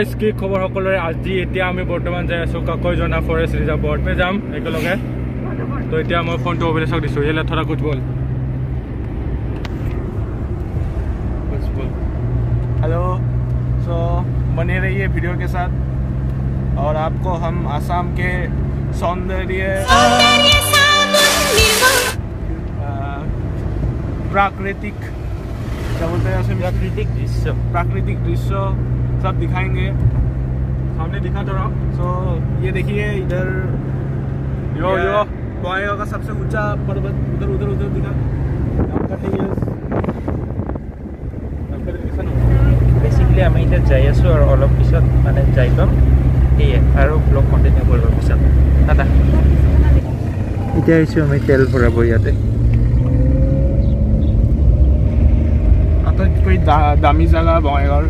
Guys কি খবৰ সকলোৰে আজি এতিয়া আমি বৰ্তমান যাই আছোঁ কাকৈজনা ফৰেষ্ট ৰিজাৰ্ভত যাম একেলগে তো এতিয়া মই ফোনটো অভিলেশক দিছোঁ ইয়ালৈ থৰা কুছ বল हेलो सो बने रहिए वीडियो के साथ और आपको हम आसाम के सौंदर्य अ, प्राकृतिक क्या बोलते हैं उसे प्राकृतिक दृश्य प्राकृतिक दृश्य सब दिखाएंगे सामने दिखा तो रहा सो ये देखिए इधर यो ये यो बॉयगा का सबसे ऊंचा पर्वत उधर उधर उधर दिखा यहाँ का नहीं है বেচিকেলি আমি এতিয়া যাই আছোঁ আৰু অলপ পিছত মানে যাই পাম সেয়ে আৰু ব্লগ কণ্টিনিউ কৰিব পিছত দাদা এতিয়া আহিছোঁ আমি তেল ভৰাব ইয়াতে আটাইতকৈ দা- দামী জেগা বঙাইগাঁৱৰ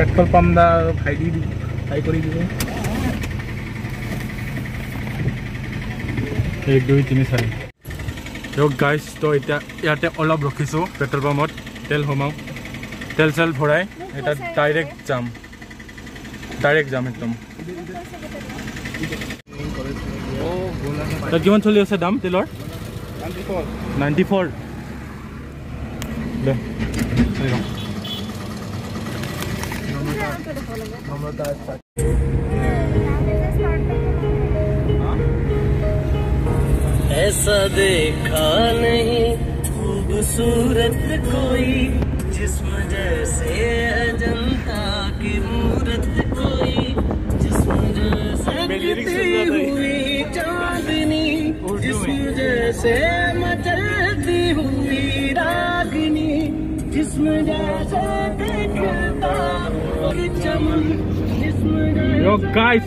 পেট্ৰল পাম্প দা ভাই দি দিব ভাই কৰি দিব এক দুই তিনি চাৰি। দিয়ক গাইজ তো এতিয়া ইয়াতে অলপ ৰখিছোঁ পেট্ৰল পাম্পত। তেল সোমাওঁ তেল চেল ভৰাই এতিয়া ডাইৰেক্ট যাম। ডাইৰেক্ট যাম একদম। তাত কিমান চলি আছে দাম তেলৰ? নাইণ্টি ফ'ৰ দে। ऐसा देखा नहीं खूबसूरत कोई जिस्म जैसे अजंता की मूरत कोई जिस्म जैसे हुई चांदनी जिस्म जैसे मचलती हुई रागनी जिस्म जैसे दिखता कि चमन जिस्म দিয়ক গাইজ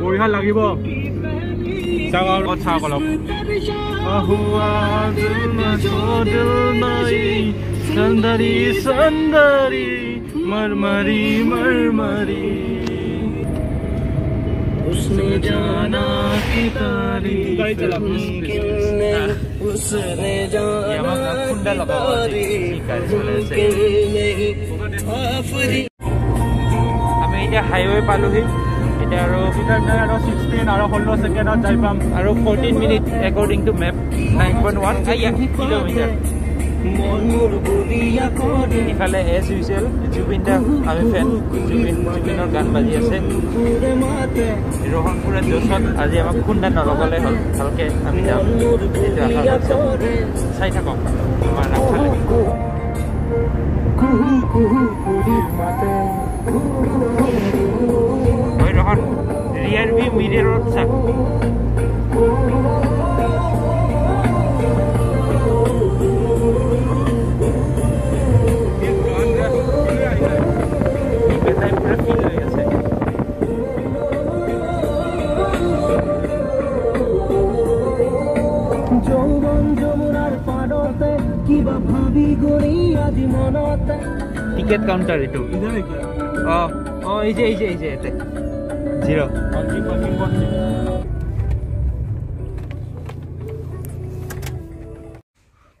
বঢ়িয়া লাগিব চাওক আৰু চাওক অলপ সুন্দৰী সুন্দৰী মৰমৰী মৰমৰী उसने जाना कि तारीफ मुमकिन नहीं उसने जाना খুন্দা कि লগাব तारीफ मुमकिन नहीं आफरी আমি এতিয়া হাইৱে পালোহি এতিয়া আৰু আৰু ছিক্সটিন আৰু ষোল্ল ছেকেণ্ডত যাই পাম আৰু fourteen minute according to map nine point one kilometre ইফালে এছ ইউচুৱেল জুবিন দা আমি ফেন জুবিন জুবিনৰ গান বাজি আছে ৰহণপুৰে জোচত আজি আমাক খুন্দা নলগলে হ'ল ভালকে আমি যাম সেইটো আশা কৰিছোঁ চাই থাকক আমাৰ ৰাখিব কুহু কুহু কুহু মাতে বি মিৰেৰত চাওক এটাই পুৰা ফিল হৈ আছে যৌবন যমুনাৰ পাৰতে কিবা ভাবি গড়ি আজি মনতে? টিকেট কাউণ্টাৰ এইটো অঁ অঁ এই যে এই যে এই যে ইয়াতে জিৰ'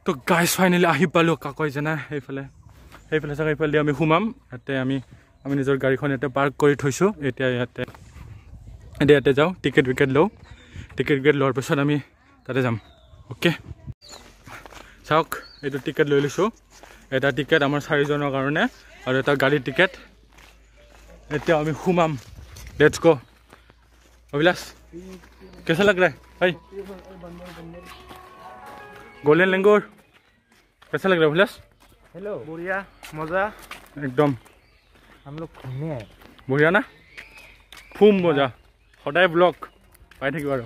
তো গাইজ ফাইনেলি আহি পালোঁ কাকৈ জানা সেইফালে। সেইফালে চাগে এইফালে আমি সোমাম। ইয়াতে আমি আমি নিজৰ গাড়ীখন ইয়াতে পাৰ্ক কৰি থৈছোঁ। এতিয়া ইয়াতে এতিয়া ইয়াতে যাওঁ টিকেট উইকেট লওঁ। টিকেট উইকেট লোৱাৰ পিছত আমি তাতে যাম। অ'কে চাওক এইটো টিকেট লৈ লৈছোঁ। এটা টিকেট আমাৰ চাৰিজনৰ কাৰণে আৰু এটা গাড়ীৰ টিকেট এতিয়া আমি সোমাম। লেটছ গ' অভিলাষ কেঁচা লাগ ৰা ভাই গোল্ডেন লেংগুৰ कैसा लग रहा है अभिलाष হেল্ল' बढ़िया मजा একদম हम लोग घूमने आए বঢ়িয়া না ফুম মজা সদায় ব্লগ পাই থাকিব আৰু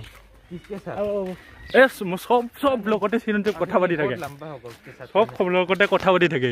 किसके साथ এ মই চব চব ব্লগতে চিনতে কথা পাতি থাকে बहुत लंबा होगा उसके साथ চব ব্লগতে কথা পাতি থাকে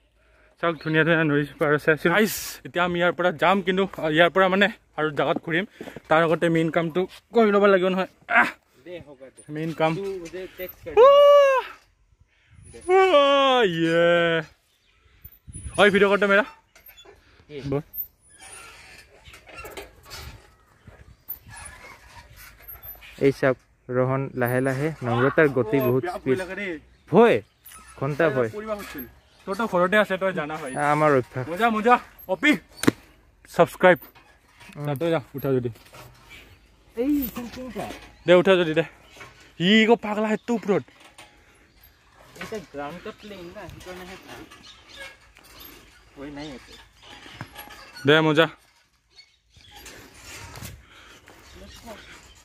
চাওক ধুনীয়া ধুনীয়া নদী পাৰ আছে। আইচ এতিয়া আমি ইয়াৰ পৰা যাম কিন্তু ইয়াৰ পৰা মানে আৰু জেগাত ঘূৰিম। তাৰ আগতে মেইন কামটো কৰি ল'ব লাগিব নহয়। মেইন কাম। ঐ ভিডিঅ' কৰতে মেৰা এই চাওক ৰহন লাহে লাহে নম্ৰতাৰ গতি বহুত স্পীড ভয় ঘণ্টা ভয়। তোৰতো ঘৰতে আছে তই জানা হয়। আমাৰ অভ্যাস মজা মজা। অপি ছাবস্ক্ৰাইব যা উঠা যদি। দে উঠা যদি দে। ই গো পাগলা সেইটো ওপৰত দে মজা।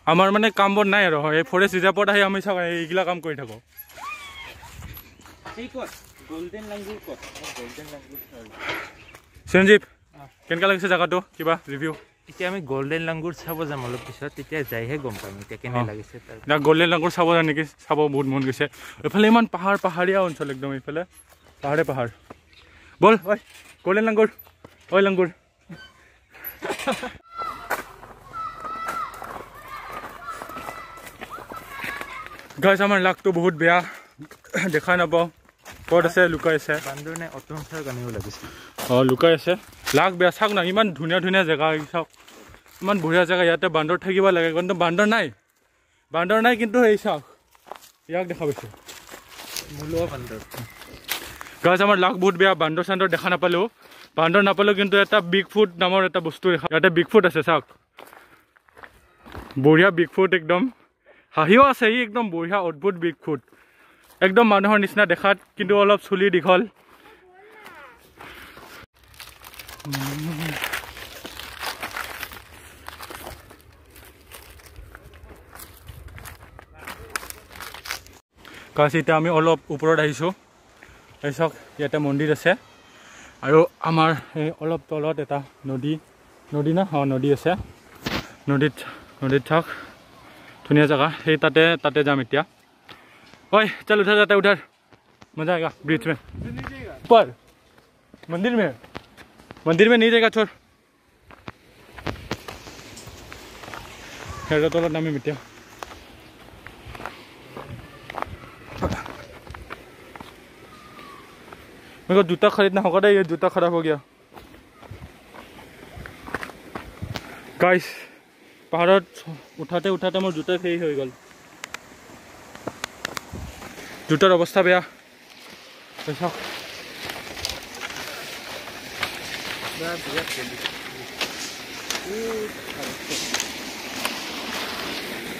আমাৰ মানে কাম বন নাই আৰু এই ফৰেষ্ট ৰিজাৰ্ভত আহি আমি চাওঁ এইগিলা কাম কৰি থাকোঁ। চিৰঞ্জীৱ কেনেকুৱা লাগিছে জেগাটো? কিবা ৰিভিউ এতিয়া আমি গল্ডেন লাংগুৰ চাব যাম অলপ পিছত তেতিয়া যাইহে গম পাম এতিয়া কেনে। লাগিছে তাৰ। গল্ডেন লাংগুৰ চাব যাম নেকি? চাব বহুত মন গৈছে। এইফালে ইমান পাহাৰ পাহাৰীয়া অঞ্চল একদম এইফালে। পাহাৰে পাহাৰ। ব'ল ঐ। গল্ডেন লাংগুৰ ঐ লাংগুৰ গাছ আমাৰ লাকটো বহুত বেয়া। দেখাই নাপাওঁ। ক'ত আছে লুকাই আছে অঁ লুকাই বেয়া চাওক না ইমান ধুনীয়া ধুনীয়া জেগা চাওক। ইমান বঢ়িয়া জেগা ইয়াতে বান্দৰ থাকিব লাগে কিন্তু বান্দৰ নাই। বান্দৰ নাই কিন্তু এই চাওক ইয়াক দেখা পাইছোঁ। মূলোৱা বান্দৰ। গাছ আমাৰ লাখ বহুত বেয়া বান্দৰ চান্দৰ দেখা নাপালেও বান্দৰ নাপালেও কিন্তু এটা বিগ ফুট নামৰ এটা বস্তু দেখা ইয়াতে বিগ ফুট আছে চাওক। বঢ়িয়া বিগ ফুট একদম। হাঁহিও আছে ই একদম বঢ়িয়া অদ্ভুত বিগ ফুট একদম মানুহৰ নিচিনা দেখাত কিন্তু অলপ চুলি দীঘল। গাছ এতিয়া আমি অলপ ওপৰত আহিছোঁ। চাওক ইয়াতে মন্দিৰ আছে। আৰু আমাৰ এই অলপ তলত এটা নদী নদী না? অঁ নদী আছে। নদীত নদীত চাওক ধুনীয়া জেগা। সেই তাতে তাতে যাম এতিয়া। ओए, चल उधर जाता है, उधर। मज़ा आएगा ब्रिज में। पर, मंदिर में मंदिर में नहीं जाएगा छोर खैर तो नाम मिट्टी मेरे को जूता खरीदना होगा ना, ये जूता खराब हो गया। गाइस पहाड़ उठाते उठाते मोर जूता सही हो गल জোতাৰ অৱস্থা বেয়া।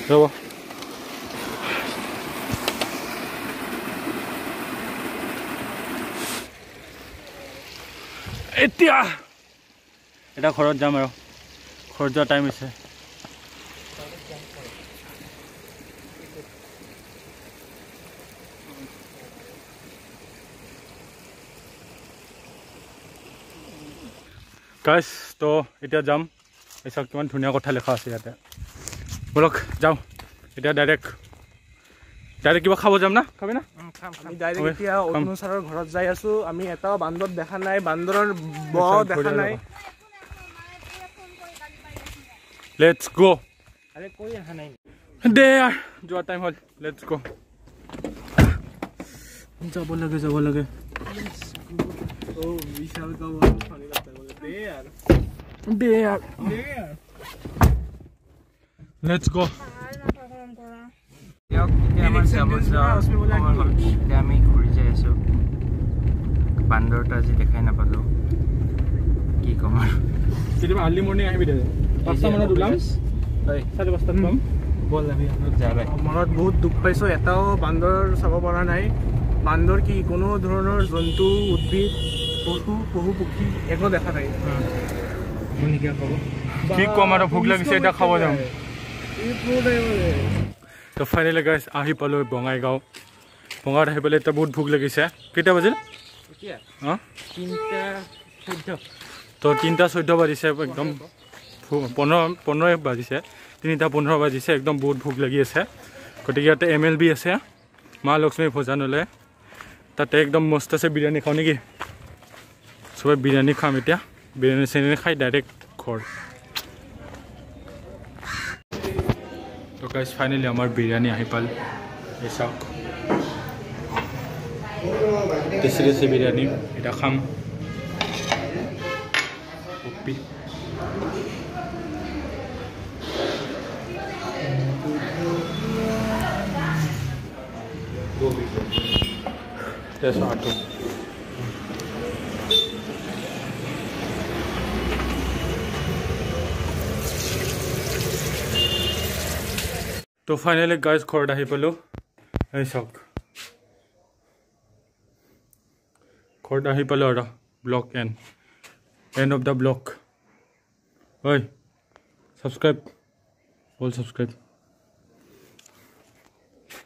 ৰ'ব। এতিয়া এতিয়া ঘৰত যাম আৰু। ঘৰত যোৱা টাইম হৈছে গাইছ তো এতিয়া যাম। এই চাওক কিমান ধুনীয়া কথা লিখা আছে ইয়াতে। বলক যাওঁ। এতিয়া ডাইৰেক্ট ডাইৰেক্ট কিবা খাব যাম না? খাবি না? আমি ডাইৰেক্ট এতিয়া। অৰুণ ছাৰৰ ঘৰত যাই আছো। আমি এটাও বান্দৰ দেখা নাই বান্দৰৰ ব দেখা নাই। লেটছ গ' আৰে কৈ অহা নাই। দে যোৱা টাইম হ'ল। লেটছ গ' যাব লাগে যাব লাগে। Bear. Bear. Bear. Let's go. আমি ঘূৰি যাই আছো বান্দৰটা আজি দেখাই নাপালো কি কম আৰু মনত বহুত দুখ পাইছো এটাও বান্দৰ চাব পৰা নাই বান্দৰ কি কোনো ধৰণৰ জন্তু উদ্ভিদ পশু পশু পক্ষী একো দেখা নাই কি ক'ম আৰু ভোক লাগিছে এতিয়া খাব যাম। তো ফাইনেলি গাইছ আহি পালোঁ বঙাইগাঁও। বঙাইত আহি পেলাই এতিয়া বহুত ভোক লাগিছে। কেইটা বাজিল? তো তিনিটা চৈধ্য বাজিছে একদম পোন্ধৰ পোন্ধৰ বাজিছে। তিনিটা পোন্ধৰ বাজিছে একদম বহুত ভোক লাগি আছে। গতিকে ইয়াতে এম এল বি আছে মা লক্ষ্মী ভোজানলৈ। তাতে একদম মস্ত আছে বিৰিয়ানী খাওঁ নেকি? চবে বিৰিয়ানী খাম এতিয়া। বিৰিয়ানী চিৰিয়ানী খাই ডাইৰেক্ট ঘৰ। তো গাইজ ফাইনেলি আমাৰ বিৰিয়ানী আহি পাল। এই চাওক। টেষ্টি টেষ্টি বিৰিয়ানী এতিয়া খাম। Oopsie That's not true. So finally guys ঘৰত আহি পালোঁ এই চাওক ঘৰত আহি পালোঁ আৰু vlog and end of the vlog ঐ ছাবস্ক্ৰাইব অল ছাবস্ক্ৰাইব